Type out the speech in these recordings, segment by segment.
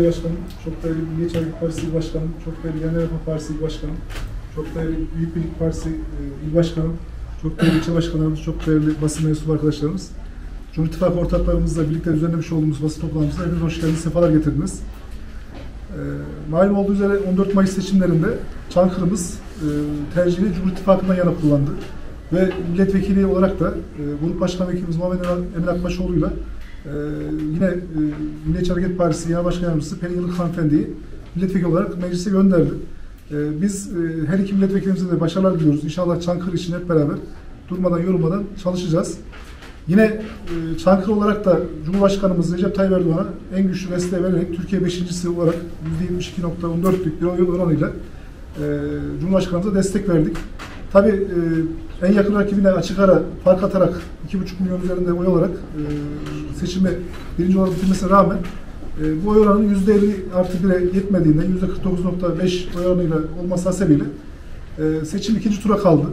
Başkanım, çok değerli Milliyetçi Hareket Partisi İl Başkanım, çok değerli Yeni Refah Partisi İl Başkanım, çok değerli Büyük Birlik Partisi e, İl Başkanım, çok değerli ilçe başkanlarımız, çok değerli basın mensubu arkadaşlarımız, Cumhur İttifakı ortaklarımızla birlikte düzenlemiş olduğumuz basın toplantımıza hepiniz hoş geldiniz, sefalar getirdiniz. E, malum olduğu üzere 14 Mayıs seçimlerinde Çankırı'mız e, tercihini Cumhur İttifakı'ndan yana kullandı. Ve milletvekili olarak da e, Grup Başkan Vekilimiz Muhammed Emin Akbaşoğlu'yla ee, yine e, Milliyetçi Hareket Partisi Genel Başkan Yardımcısı Pelin Yılık Hanımefendi'yi milletvekili olarak meclise gönderdi. Ee, biz e, her iki milletvekilimize de başarılar diliyoruz. İnşallah Çankırı için hep beraber durmadan yorulmadan çalışacağız. Yine e, Çankırı olarak da Cumhurbaşkanımız Recep Tayyip Erdoğan'a en güçlü desteği vererek Türkiye beşincisi olarak %72.14'lük bir oy oranıyla e, Cumhurbaşkanımıza destek verdik. Tabii e, en yakın rakibine açık ara fark atarak 2,5 milyon üzerinde oy olarak e, seçimi birinci olarak bitirmesine rağmen e, bu oy oranının %50 artı 1'e yetmediğinden %49.5 oy oranıyla olması hasebiyle e, seçim ikinci tura kaldı.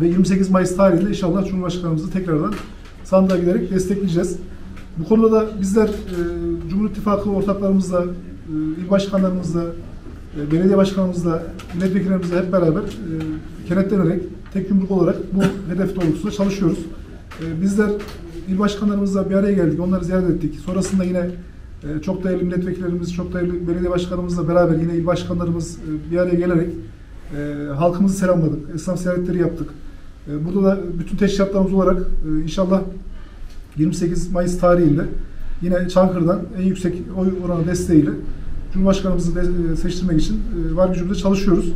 Ve 28 Mayıs tarihinde inşallah Cumhurbaşkanımızı tekrardan sandığa giderek destekleyeceğiz. Bu konuda da bizler e, Cumhur İttifakı ortaklarımızla, e, il başkanlarımızla, e, belediye başkanımızla, milletvekillerimizle hep beraber e, kenetlenerek tek yumruk olarak bu hedef doğrultusunda çalışıyoruz. E, bizler il başkanlarımızla bir araya geldik, onları ziyaret ettik. Sonrasında yine e, çok değerli milletvekillerimiz, çok değerli belediye başkanımızla beraber yine il başkanlarımız e, bir araya gelerek e, halkımızı selamladık, esnaf ziyaretleri yaptık. E, burada da bütün teşkilatlarımız olarak e, inşallah 28 Mayıs tarihinde yine Çankırı'dan en yüksek oy oranı desteğiyle Cumhurbaşkanımızı seçtirmek için e, var gücümüzle çalışıyoruz.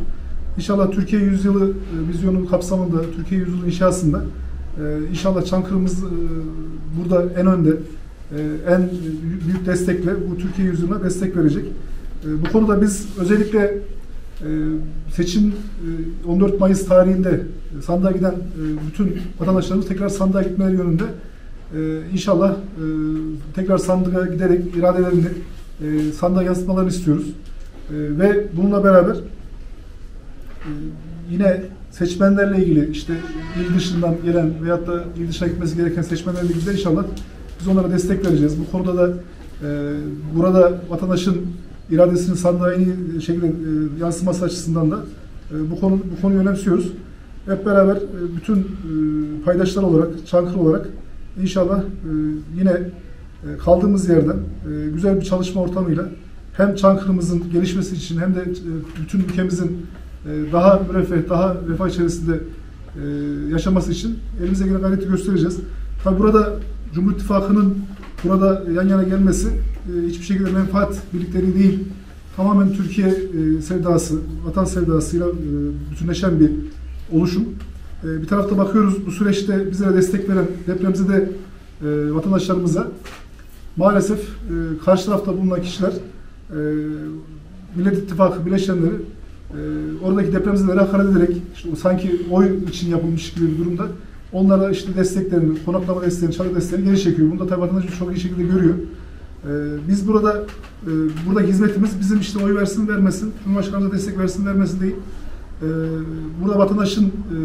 İnşallah Türkiye Yüzyılı e, vizyonu kapsamında, Türkiye Yüzyılı inşasında e, inşallah Çankırı'mız e, burada en önde, en büyük destekle bu Türkiye Yüzyılı'na destek verecek. Bu konuda biz özellikle seçim e, 14 Mayıs tarihinde sandığa giden bütün vatandaşlarımız tekrar sandığa gitmeleri yönünde inşallah tekrar sandığa giderek iradelerini sandığa yansıtmalarını istiyoruz. Ve bununla beraber yine seçmenlerle ilgili işte il dışından gelen veyahut da il dışına gitmesi gereken seçmenlerle ilgili de inşallah biz onlara destek vereceğiz. Bu konuda da e, burada vatandaşın iradesinin sandığa en iyi şekilde e, yansıması açısından da e, bu konu bu konuyu önemsiyoruz. Hep beraber e, bütün e, paydaşlar olarak, Çankırı olarak inşallah e, yine e, kaldığımız yerden e, güzel bir çalışma ortamıyla hem Çankırı'mızın gelişmesi için hem de e, bütün ülkemizin daha müreffeh, daha refah içerisinde e, yaşaması için elimize gelen gayreti göstereceğiz. Tabi burada Cumhur İttifakı'nın burada yan yana gelmesi e, hiçbir şekilde menfaat birlikleri değil. Tamamen Türkiye e, sevdası, vatan sevdasıyla bütünleşen bir oluşum. Bir tarafta bakıyoruz bu süreçte bizlere destek veren depremize de vatandaşlarımıza maalesef karşı tarafta bulunan kişiler Millet İttifakı bileşenleri e, oradaki depremzedelere hakaret ederek işte, sanki oy için yapılmış gibi bir durumda onlara işte desteklerini, konaklama desteğini, çadır desteğini geri çekiyor. Bunu da tabii vatandaş çok iyi şekilde görüyor. E, biz burada e, buradaki hizmetimiz bizim işte oy versin vermesin, Cumhurbaşkanımıza destek versin vermesin değil. E, burada vatandaşın e,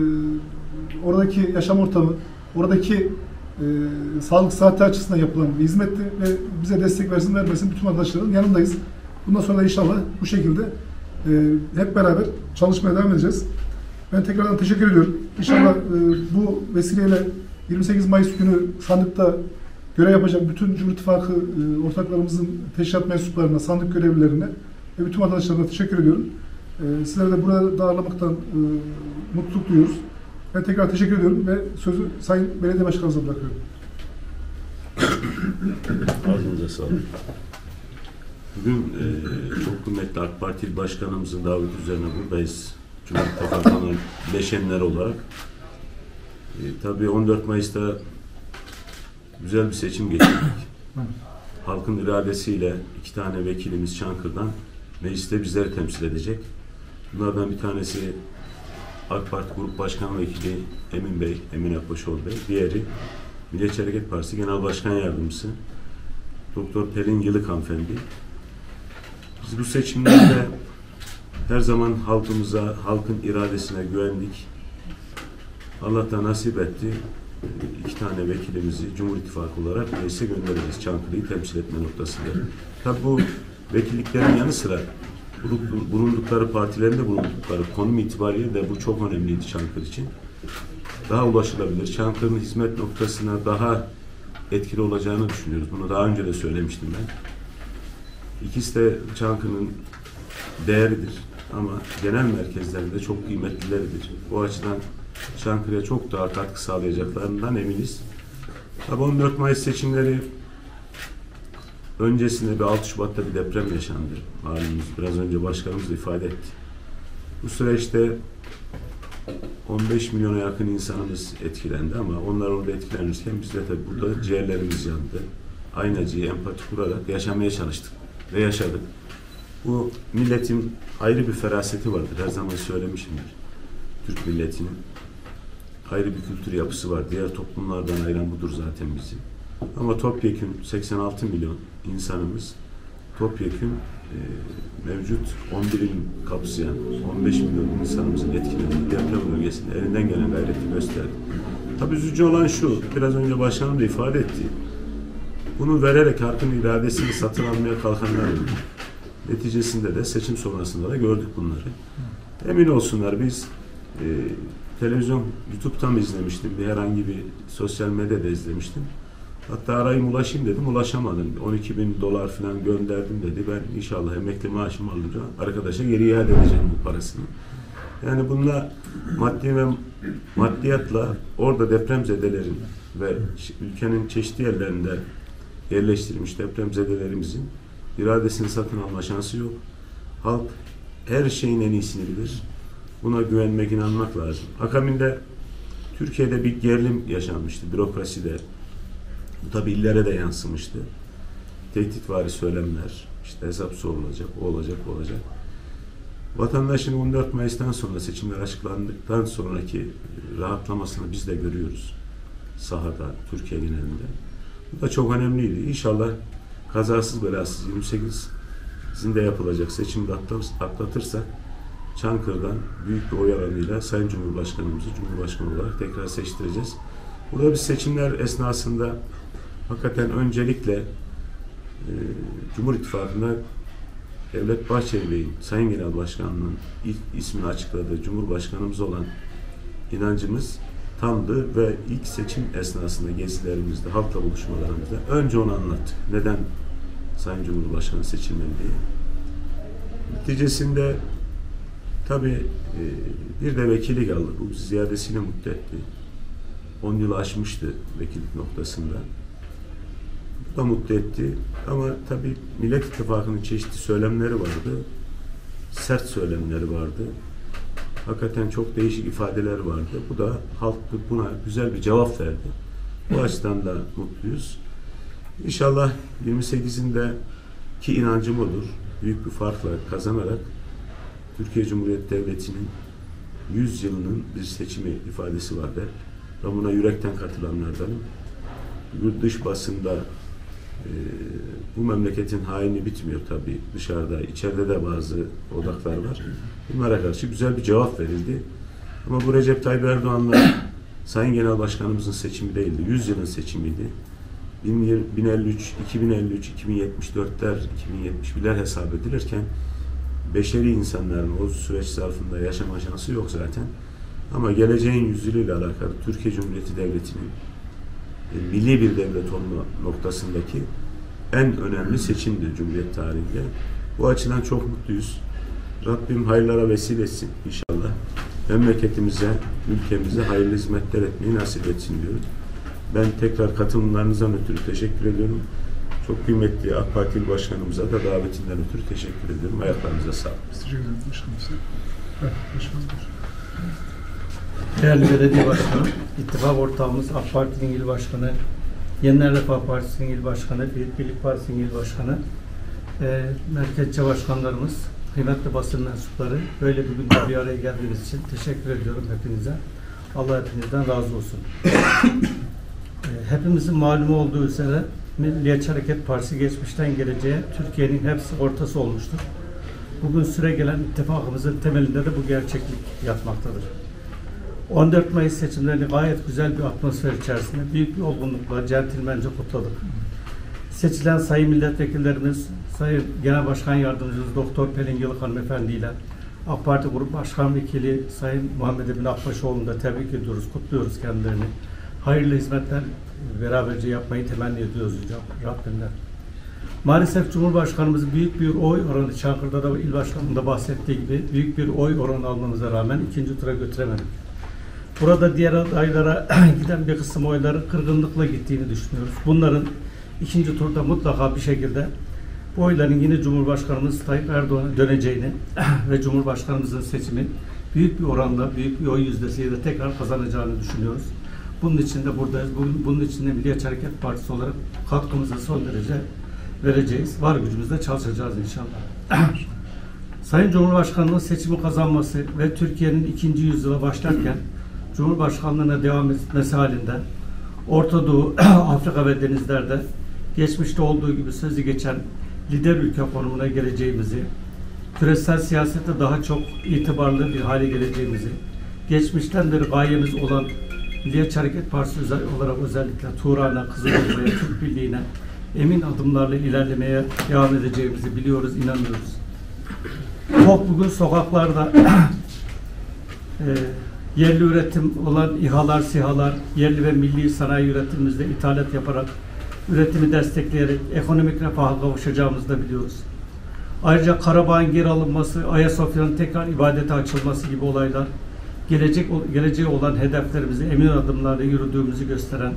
oradaki yaşam ortamı, oradaki e, sağlık saati açısından yapılan bir hizmetti ve bize destek versin vermesin bütün vatandaşların yanındayız. Bundan sonra da inşallah bu şekilde e, hep beraber çalışmaya devam edeceğiz. Ben tekrardan teşekkür ediyorum. İnşallah e, bu vesileyle 28 Mayıs günü sandıkta görev yapacak bütün Cumhur İttifakı e, ortaklarımızın teşkilat mensuplarına, sandık görevlilerine ve bütün vatandaşlarına teşekkür ediyorum. E, sizlere de burada ağırlamaktan e, mutluluk duyuyoruz. Ben tekrar teşekkür ediyorum ve sözü Sayın Belediye Başkanımıza bırakıyorum. Ağzınıza sağlık. Bugün e, çok kıymetli AK Parti Başkanımızın daveti üzerine buradayız. Cumhuriyet İttifakı'nın bileşenler olarak. E, tabii 14 Mayıs'ta güzel bir seçim geçirdik. Halkın iradesiyle iki tane vekilimiz Çankırı'dan mecliste bizleri temsil edecek. Bunlardan bir tanesi AK Parti Grup Başkan Vekili Emin Bey, Emin Akbaşoğlu Bey. Diğeri Milliyetçi Hareket Partisi Genel Başkan Yardımcısı Doktor Pelin Yılık hanımefendi. Bu seçimlerde her zaman halkımıza, halkın iradesine güvendik. Allah da nasip etti. iki tane vekilimizi Cumhur İttifakı olarak meclise göndeririz Çankırı'yı temsil etme noktasında. Tabi bu vekilliklerin yanı sıra bulun- bulundukları partilerinde bulundukları konum itibariyle de bu çok önemliydi Çankırı için. Daha ulaşılabilir. Çankırı'nın hizmet noktasına daha etkili olacağını düşünüyoruz. Bunu daha önce de söylemiştim ben. İkisi de Çankırı'nın değeridir. Ama genel merkezlerinde çok kıymetlileridir. Bu açıdan Çankırı'ya çok daha katkı sağlayacaklarından eminiz. Tabi 14 Mayıs seçimleri öncesinde bir 6 Şubat'ta bir deprem yaşandı. Malumunuz biraz önce başkanımız da ifade etti. Bu süreçte 15 milyona yakın insanımız etkilendi ama onlar orada etkilenirken biz de tabii burada ciğerlerimiz yandı. Aynı acıyı empati kurarak yaşamaya çalıştık ve yaşadık. Bu milletin ayrı bir feraseti vardır. Her zaman söylemişimdir. Türk milletinin ayrı bir kültür yapısı var. Diğer toplumlardan ayıran budur zaten bizi. Ama topyekün 86 milyon insanımız topyekün e, mevcut 11 il kapsayan 15 milyon insanımızın etkilendiği deprem bölgesinde elinden gelen gayreti gösterdi. Tabii üzücü olan şu, biraz önce başkanım da ifade etti. Bunu vererek halkın iradesini satın almaya kalkanlar. Neticesinde de seçim sonrasında da gördük bunları. Emin olsunlar biz e, televizyon, YouTube'dan izlemiştim, bir herhangi bir sosyal medyada izlemiştim. Hatta arayayım ulaşayım dedim, ulaşamadım. 12 bin dolar falan gönderdim dedi. Ben inşallah emekli maaşımı alınca arkadaşa geri iade edeceğim bu parasını. Yani bununla maddi ve maddiyatla orada depremzedelerin ve ülkenin çeşitli yerlerinde yerleştirilmiş depremzedelerimizin iradesini satın alma şansı yok. Halk her şeyin en iyisini bilir. Buna güvenmek, inanmak lazım. Akabinde Türkiye'de bir gerilim yaşanmıştı bürokraside. Bu tabi illere de yansımıştı. Tehditvari söylemler, işte hesap sorulacak, o olacak, o olacak. Vatandaşın 14 Mayıs'tan sonra seçimler açıklandıktan sonraki rahatlamasını biz de görüyoruz. Sahada, Türkiye genelinde. Bu da çok önemliydi. İnşallah kazasız belasız 28 zinde yapılacak seçimde atlatırsak Çankırı'dan büyük bir oy oranıyla Sayın Cumhurbaşkanımızı Cumhurbaşkanı olarak tekrar seçtireceğiz. Burada biz seçimler esnasında hakikaten öncelikle e, Cumhur İttifakı'na Devlet Bahçeli Bey'in Sayın Genel Başkanı'nın ilk ismini açıkladığı Cumhurbaşkanımız olan inancımız tamdı ve ilk seçim esnasında gezilerimizde, halkla buluşmalarımızda önce onu anlattık. Neden Sayın Cumhurbaşkanı seçilmeli diye. Neticesinde tabi e, bir de vekillik aldı. Bu ziyadesiyle mutlu etti. 10 yıl aşmıştı vekillik noktasında. Bu da mutlu etti. Ama tabi Millet İttifakı'nın çeşitli söylemleri vardı. Sert söylemleri vardı. Hakikaten çok değişik ifadeler vardı. Bu da halk buna güzel bir cevap verdi. Bu açıdan da mutluyuz. İnşallah 28'inde ki inancım odur. Büyük bir farkla kazanarak Türkiye Cumhuriyeti Devleti'nin 100 yılının bir seçimi ifadesi var der. Ben buna yürekten katılanlardanım. Yurt dış basında bu memleketin haini bitmiyor tabii dışarıda, içeride de bazı odaklar var. Bunlara karşı güzel bir cevap verildi. Ama bu Recep Tayyip Erdoğan'la Sayın Genel Başkanımızın seçimi değildi. 100 yılın seçimiydi. 1053, 2053, 2074'ler, 2071'ler hesap edilirken beşeri insanların o süreç zarfında yaşama şansı yok zaten. Ama geleceğin yüzyılıyla alakalı Türkiye Cumhuriyeti Devleti'nin milli bir devlet olma noktasındaki en önemli seçimdir Cumhuriyet tarihinde. Bu açıdan çok mutluyuz. Rabbim hayırlara vesile etsin inşallah. Memleketimize, ülkemize hayırlı hizmetler etmeyi nasip etsin diyorum. Ben tekrar katılımlarınızdan ötürü teşekkür ediyorum. Çok kıymetli AK Partili Başkanımıza da davetinden ötürü teşekkür ediyorum. Ayaklarınıza sağlık. Teşekkür ederim başkanım. Evet, başkanım. Değerli Belediye Başkanı, İttifak Ortağımız AK Parti'nin il başkanı, Yeniler Refah Partisi'nin il başkanı, Büyük Birlik Partisi'nin il başkanı, e, merkezçe başkanlarımız, kıymetli basın mensupları, böyle bir günde bir araya geldiğiniz için teşekkür ediyorum hepinize. Allah hepinizden razı olsun. E, hepimizin malumu olduğu üzere Milliyetçi Hareket Partisi geçmişten geleceğe Türkiye'nin hepsi ortası olmuştur. Bugün süre gelen ittifakımızın temelinde de bu gerçeklik yatmaktadır. 14 Mayıs seçimlerini gayet güzel bir atmosfer içerisinde büyük bir olgunlukla centilmence kutladık. Seçilen sayın milletvekillerimiz, sayın genel başkan yardımcımız Doktor Pelin Yılık hanımefendi ile AK Parti Grup Başkan Vekili Sayın Muhammed Emin Akbaşoğlu'nu da tebrik ediyoruz, kutluyoruz kendilerini. Hayırlı hizmetler beraberce yapmayı temenni ediyoruz Rab- Rabbimden. Maalesef Cumhurbaşkanımız büyük bir oy oranı Çankırı'da da il başkanının da bahsettiği gibi büyük bir oy oranı almamıza rağmen ikinci tura götüremedik. Burada diğer adaylara giden bir kısım oyların kırgınlıkla gittiğini düşünüyoruz. Bunların ikinci turda mutlaka bir şekilde bu oyların yine Cumhurbaşkanımız Tayyip Erdoğan'a döneceğini ve Cumhurbaşkanımızın seçimi büyük bir oranda, büyük bir oy yüzdesiyle tekrar kazanacağını düşünüyoruz. Bunun için de buradayız. Bunun, için de Milliyetçi Hareket Partisi olarak katkımızı son derece vereceğiz. Var gücümüzle çalışacağız inşallah. Sayın Cumhurbaşkanı'nın seçimi kazanması ve Türkiye'nin ikinci yüzyıla başlarken Cumhurbaşkanlığına devam etmesi halinde Orta Doğu, Afrika ve denizlerde geçmişte olduğu gibi sözü geçen lider ülke konumuna geleceğimizi, küresel siyasette daha çok itibarlı bir hale geleceğimizi, geçmişten beri gayemiz olan Milliyetçi Hareket Partisi olarak özellikle Turan'a, Kızılordu'ya, Türk Birliği'ne emin adımlarla ilerlemeye devam edeceğimizi biliyoruz, inanıyoruz. Çok bugün sokaklarda e, yerli üretim olan İHA'lar, SİHA'lar, yerli ve milli sanayi üretimimizde ithalat yaparak, üretimi destekleyerek ekonomik refaha kavuşacağımızı da biliyoruz. Ayrıca Karabağ'ın geri alınması, Ayasofya'nın tekrar ibadete açılması gibi olaylar, gelecek geleceğe olan hedeflerimizi emin adımlarla yürüdüğümüzü gösteren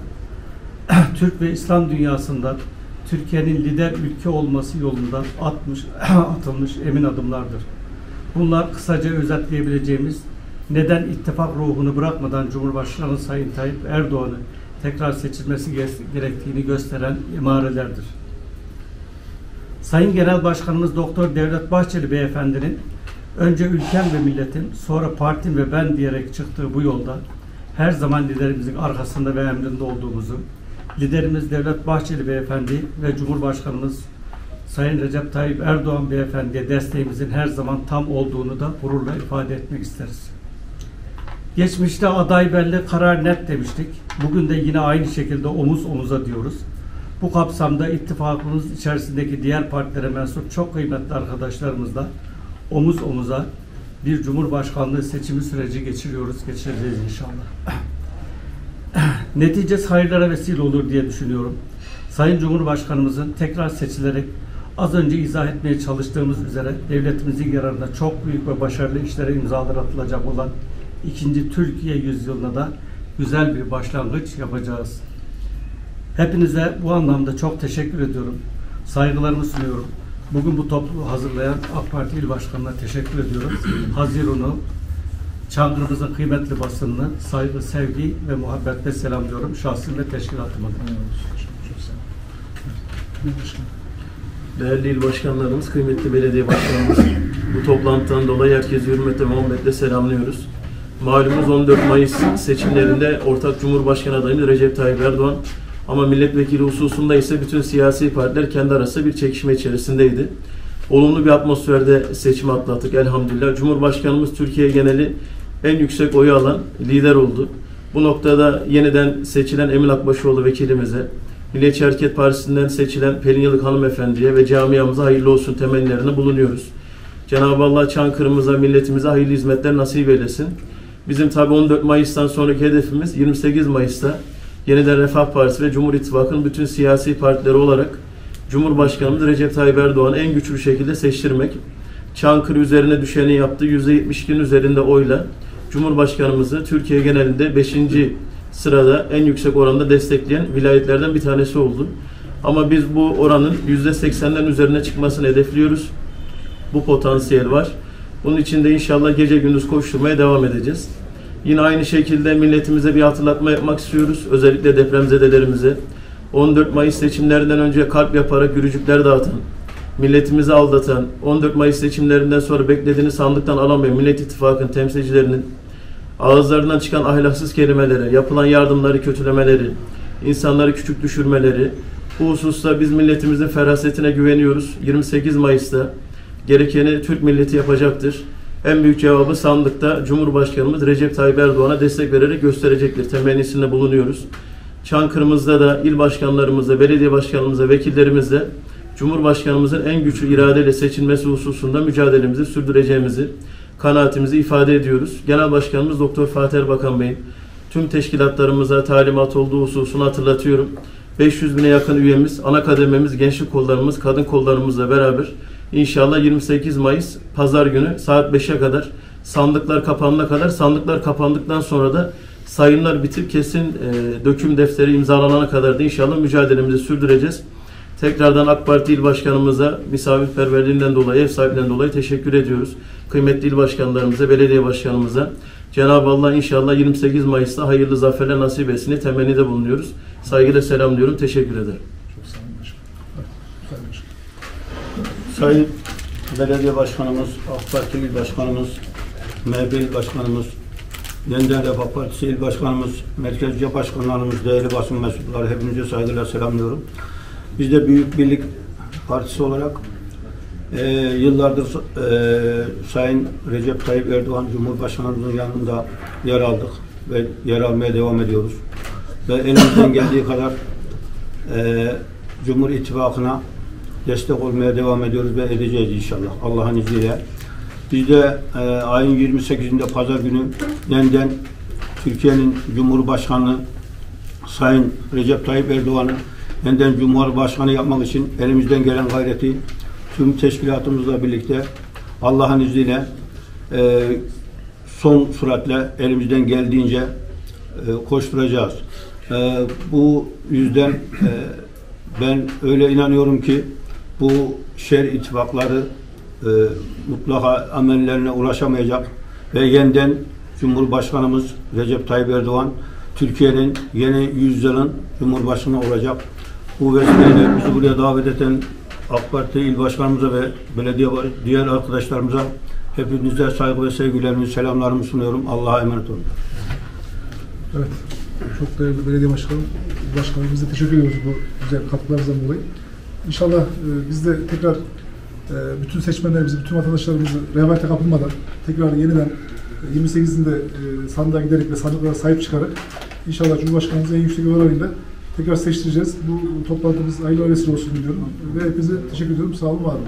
Türk ve İslam dünyasında Türkiye'nin lider ülke olması yolunda atmış, atılmış emin adımlardır. Bunlar kısaca özetleyebileceğimiz neden ittifak ruhunu bırakmadan Cumhurbaşkanı Sayın Tayyip Erdoğan'ı tekrar seçilmesi ge- gerektiğini gösteren emarelerdir. Sayın Genel Başkanımız Doktor Devlet Bahçeli Beyefendinin önce ülkem ve milletim, sonra partim ve ben diyerek çıktığı bu yolda her zaman liderimizin arkasında ve emrinde olduğumuzu, liderimiz Devlet Bahçeli Beyefendi ve Cumhurbaşkanımız Sayın Recep Tayyip Erdoğan Beyefendi'ye desteğimizin her zaman tam olduğunu da gururla ifade etmek isteriz. Geçmişte aday belli, karar net demiştik. Bugün de yine aynı şekilde omuz omuza diyoruz. Bu kapsamda ittifakımız içerisindeki diğer partilere mensup çok kıymetli arkadaşlarımızla omuz omuza bir cumhurbaşkanlığı seçimi süreci geçiriyoruz, geçireceğiz inşallah. Neticesi hayırlara vesile olur diye düşünüyorum. Sayın Cumhurbaşkanımızın tekrar seçilerek az önce izah etmeye çalıştığımız üzere devletimizin yararına çok büyük ve başarılı işlere imzalar atılacak olan ikinci Türkiye yüzyılına da güzel bir başlangıç yapacağız. Hepinize bu anlamda çok teşekkür ediyorum. Saygılarımı sunuyorum. Bugün bu topluluğu hazırlayan AK Parti İl Başkanı'na teşekkür ediyorum. Haziran'ı Çankırı'mızın kıymetli basınını saygı, sevgi ve muhabbetle selamlıyorum. Şahsım ve teşkilatım adına. Değerli il başkanlarımız, kıymetli belediye başkanımız, bu toplantıdan dolayı herkesi hürmetle ve muhabbetle selamlıyoruz. Malumuz 14 Mayıs seçimlerinde ortak Cumhurbaşkanı adayımız Recep Tayyip Erdoğan ama milletvekili hususunda ise bütün siyasi partiler kendi arasında bir çekişme içerisindeydi. Olumlu bir atmosferde seçimi atlattık elhamdülillah. Cumhurbaşkanımız Türkiye geneli en yüksek oyu alan lider oldu. Bu noktada yeniden seçilen Emin Akbaşoğlu vekilimize, Milliyetçi Hareket Partisi'nden seçilen Pelin Yılık hanımefendiye ve camiamıza hayırlı olsun temennilerini bulunuyoruz. Cenab-ı Allah Çankırı'mıza, milletimize hayırlı hizmetler nasip eylesin. Bizim tabi 14 Mayıs'tan sonraki hedefimiz 28 Mayıs'ta yeniden Refah Partisi ve Cumhur İttifakı'nın bütün siyasi partileri olarak Cumhurbaşkanımız Recep Tayyip Erdoğan'ı en güçlü şekilde seçtirmek. Çankırı üzerine düşeni yaptı. %72'nin üzerinde oyla Cumhurbaşkanımızı Türkiye genelinde 5. sırada en yüksek oranda destekleyen vilayetlerden bir tanesi oldu. Ama biz bu oranın %80'den üzerine çıkmasını hedefliyoruz. Bu potansiyel var. Bunun için de inşallah gece gündüz koşturmaya devam edeceğiz. Yine aynı şekilde milletimize bir hatırlatma yapmak istiyoruz. Özellikle depremzedelerimize. 14 Mayıs seçimlerinden önce kalp yaparak gürücükler dağıtan, milletimizi aldatan, 14 Mayıs seçimlerinden sonra beklediğini sandıktan alamayan Millet İttifakı'nın temsilcilerinin ağızlarından çıkan ahlaksız kelimeleri, yapılan yardımları kötülemeleri, insanları küçük düşürmeleri, bu hususta biz milletimizin ferasetine güveniyoruz. 28 Mayıs'ta gerekeni Türk milleti yapacaktır. En büyük cevabı sandıkta Cumhurbaşkanımız Recep Tayyip Erdoğan'a destek vererek gösterecektir. Temennisinde bulunuyoruz. Çankırı'mızda da il başkanlarımızla, belediye başkanımızla, vekillerimizle Cumhurbaşkanımızın en güçlü iradeyle seçilmesi hususunda mücadelemizi sürdüreceğimizi, kanaatimizi ifade ediyoruz. Genel Başkanımız Doktor Fatih Erbakan Bey'in tüm teşkilatlarımıza talimat olduğu hususunu hatırlatıyorum. 500 bine yakın üyemiz, ana kadememiz, gençlik kollarımız, kadın kollarımızla beraber inşallah 28 Mayıs Pazar günü saat 5'e kadar sandıklar kapanana kadar sandıklar kapandıktan sonra da sayımlar bitip kesin e, döküm defteri imzalanana kadar da inşallah mücadelemizi sürdüreceğiz. Tekrardan AK Parti İl Başkanımıza misafirperverliğinden dolayı, ev sahipliğinden dolayı teşekkür ediyoruz. Kıymetli il başkanlarımıza, belediye başkanımıza. Cenab-ı Allah inşallah 28 Mayıs'ta hayırlı zaferler nasip etsin temennide bulunuyoruz. Saygıyla selamlıyorum. Teşekkür ederim. Çok sağ olun başkanım. Evet, Sayın Başkanım. Sayın Belediye Başkanımız, AK Parti İl Başkanımız, MHP İl Başkanımız, Yeniden Refah Partisi İl Başkanımız, Merkezci Başkanlarımız, değerli basın mensupları hepinize saygıyla selamlıyorum. Biz de Büyük Birlik Partisi olarak e, yıllardır e, Sayın Recep Tayyip Erdoğan Cumhurbaşkanımızın yanında yer aldık ve yer almaya devam ediyoruz. Ve elimizden geldiği kadar e, Cumhur İttifakı'na destek olmaya devam ediyoruz ve edeceğiz inşallah Allah'ın izniyle. Biz de e, ayın 28'inde pazar günü yeniden Türkiye'nin Cumhurbaşkanı Sayın Recep Tayyip Erdoğan'ı yeniden Cumhurbaşkanı yapmak için elimizden gelen gayreti tüm teşkilatımızla birlikte Allah'ın izniyle e, son süratle elimizden geldiğince e, koşturacağız. E, bu yüzden e, ben öyle inanıyorum ki bu şer ittifakları e, mutlaka amellerine ulaşamayacak ve yeniden Cumhurbaşkanımız Recep Tayyip Erdoğan Türkiye'nin yeni yüzyılın Cumhurbaşkanı olacak. Bu vesileyle bizi buraya davet eden AK Parti İl Başkanımıza ve belediye diğer arkadaşlarımıza hepinize saygı ve sevgilerimi, selamlarımı sunuyorum. Allah'a emanet olun. Evet. Çok değerli belediye başkanım, başkanımıza teşekkür ediyoruz bu güzel katkılarınızdan dolayı. İnşallah e, biz de tekrar e, bütün seçmenlerimizi, bütün vatandaşlarımızı rehavete kapılmadan tekrar yeniden e, 28'inde e, sandığa giderek ve sandıklara sahip çıkarak inşallah Cumhurbaşkanımızı en yüksek oranıyla tekrar seçtireceğiz. Bu toplantımız hayırlı vesile olsun diliyorum. Ve hepinize teşekkür ediyorum. Sağ olun, var olun.